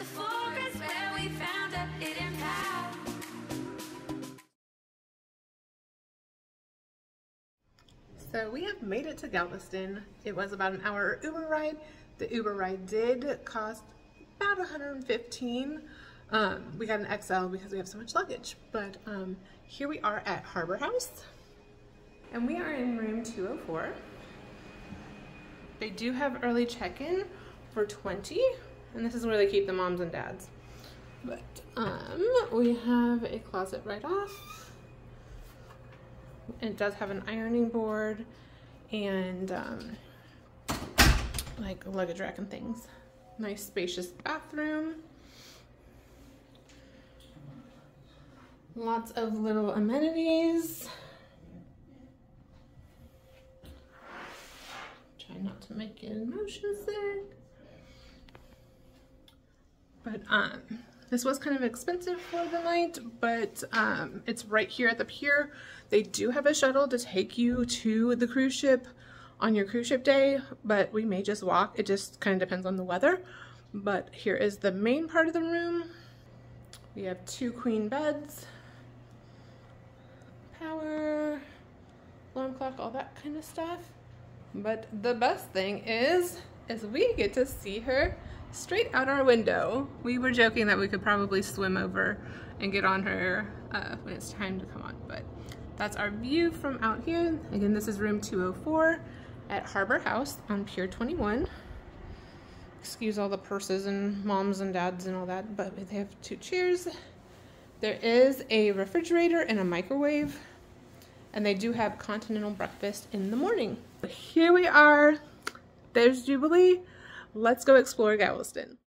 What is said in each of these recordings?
the forest where we found a hidden path. So we have made it to Galveston. It was about an hour Uber ride. The Uber ride did cost about 115. Um, we got an XL because we have so much luggage. But um, here we are at Harbor House. And we are in room 204. They do have early check-in for 20. And this is where they keep the moms and dads. But um, we have a closet right off. It does have an ironing board and um, like luggage rack and things. Nice spacious bathroom. Lots of little amenities. Try not to make it motion sick. But um, this was kind of expensive for the night, but um, it's right here at the pier. They do have a shuttle to take you to the cruise ship on your cruise ship day, but we may just walk. It just kind of depends on the weather. But here is the main part of the room. We have two queen beds, power, alarm clock, all that kind of stuff. But the best thing is, is we get to see her straight out our window. We were joking that we could probably swim over and get on her uh, when it's time to come on, but that's our view from out here. Again, this is room 204 at Harbor House on Pier 21. Excuse all the purses and moms and dads and all that, but they have two chairs. There is a refrigerator and a microwave, and they do have continental breakfast in the morning. Here we are. There's Jubilee. Let's go explore Galveston.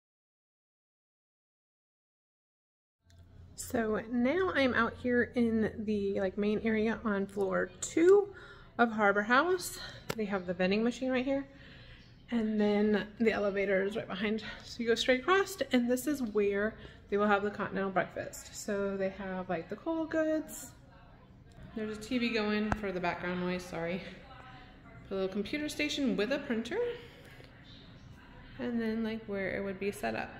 So now I'm out here in the like main area on floor two of Harbor House. They have the vending machine right here. And then the elevator is right behind. So you go straight across and this is where they will have the continental breakfast. So they have like the cold goods. There's a TV going for the background noise, sorry. A little computer station with a printer. And then like where it would be set up.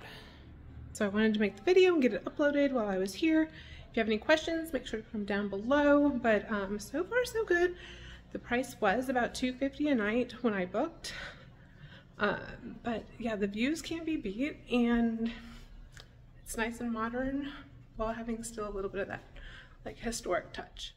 So I wanted to make the video and get it uploaded while I was here. If you have any questions, make sure to them down below. But um, so far so good. The price was about 250 a night when I booked. Um, but yeah, the views can't be beat and it's nice and modern while having still a little bit of that like historic touch.